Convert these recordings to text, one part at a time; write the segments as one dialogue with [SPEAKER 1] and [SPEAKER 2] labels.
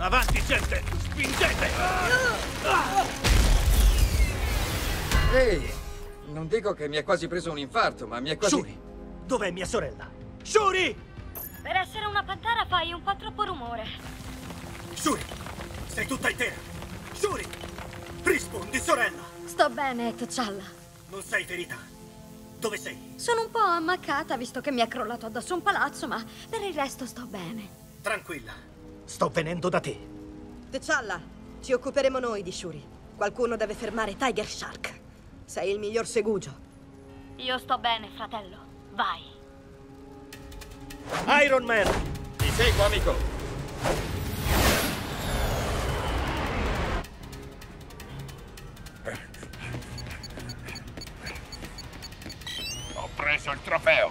[SPEAKER 1] Avanti, gente! Spingete!
[SPEAKER 2] Ehi, non dico che mi è quasi preso un infarto, ma mi è quasi...
[SPEAKER 1] Shuri! Dov'è mia sorella? Shuri!
[SPEAKER 3] Per essere una pantera fai un po' troppo rumore.
[SPEAKER 1] Shuri! Sei tutta intera! Shuri! Rispondi, sorella!
[SPEAKER 3] Sto bene, T'Challa.
[SPEAKER 1] Non sei ferita. Dove sei?
[SPEAKER 3] Sono un po' ammaccata visto che mi è crollato addosso un palazzo, ma per il resto sto bene.
[SPEAKER 1] Tranquilla. Sto venendo da te.
[SPEAKER 4] T'Challa, ci occuperemo noi di Shuri. Qualcuno deve fermare Tiger Shark. Sei il miglior segugio.
[SPEAKER 3] Io sto bene, fratello. Vai.
[SPEAKER 1] Iron Man!
[SPEAKER 2] Ti seguo, amico!
[SPEAKER 5] Ho preso il trofeo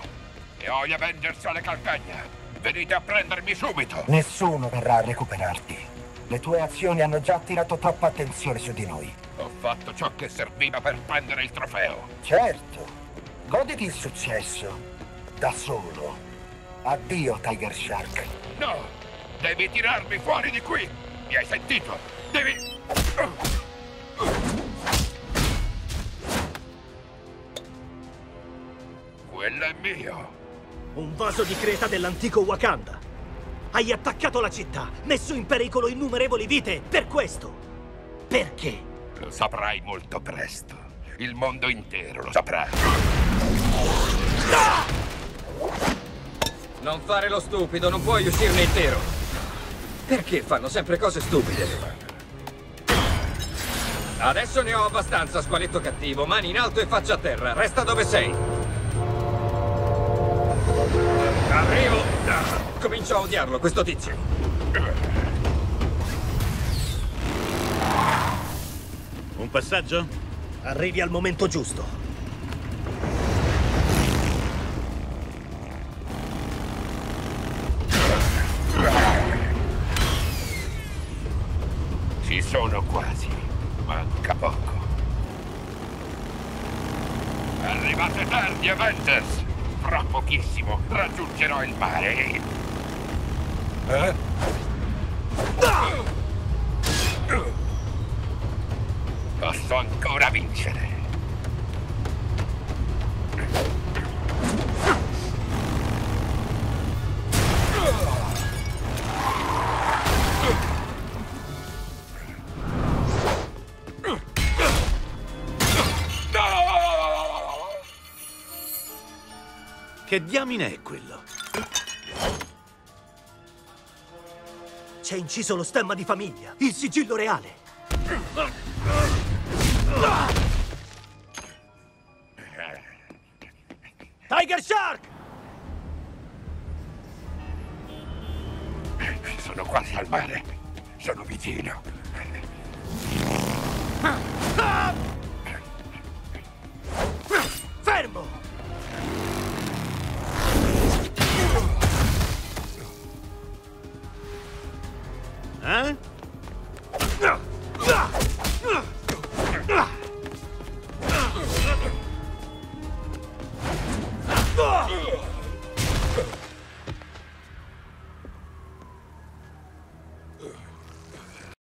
[SPEAKER 5] e ho gli Avengers alle calcagna. Venite a prendermi subito.
[SPEAKER 6] Nessuno verrà a recuperarti. Le tue azioni hanno già attirato troppa attenzione su di noi.
[SPEAKER 5] Ho fatto ciò che serviva per prendere il trofeo.
[SPEAKER 6] Certo, goditi il successo. Da solo. Addio, Tiger Shark.
[SPEAKER 5] No! Devi tirarmi fuori di qui! Mi hai sentito? Devi... Quello è mio.
[SPEAKER 1] Un vaso di creta dell'antico Wakanda. Hai attaccato la città, messo in pericolo innumerevoli vite. Per questo. Perché?
[SPEAKER 5] Lo saprai molto presto. Il mondo intero lo saprà.
[SPEAKER 2] Non fare lo stupido, non puoi uscirne intero. Perché fanno sempre cose stupide? Adesso ne ho abbastanza, squaletto cattivo. Mani in alto e faccia a terra. Resta dove sei. Arrivo. Comincio a odiarlo, questo tizio.
[SPEAKER 1] Un passaggio? Arrivi al momento giusto.
[SPEAKER 5] Ci sono quasi. Manca poco. Arrivate tardi, Avengers! Fra pochissimo raggiungerò il mare. Eh? Posso ancora vincere.
[SPEAKER 1] Che diamine è quello? C'è inciso lo stemma di famiglia, il sigillo reale. Tiger Shark!
[SPEAKER 5] Sono quasi al mare. Sono vicino.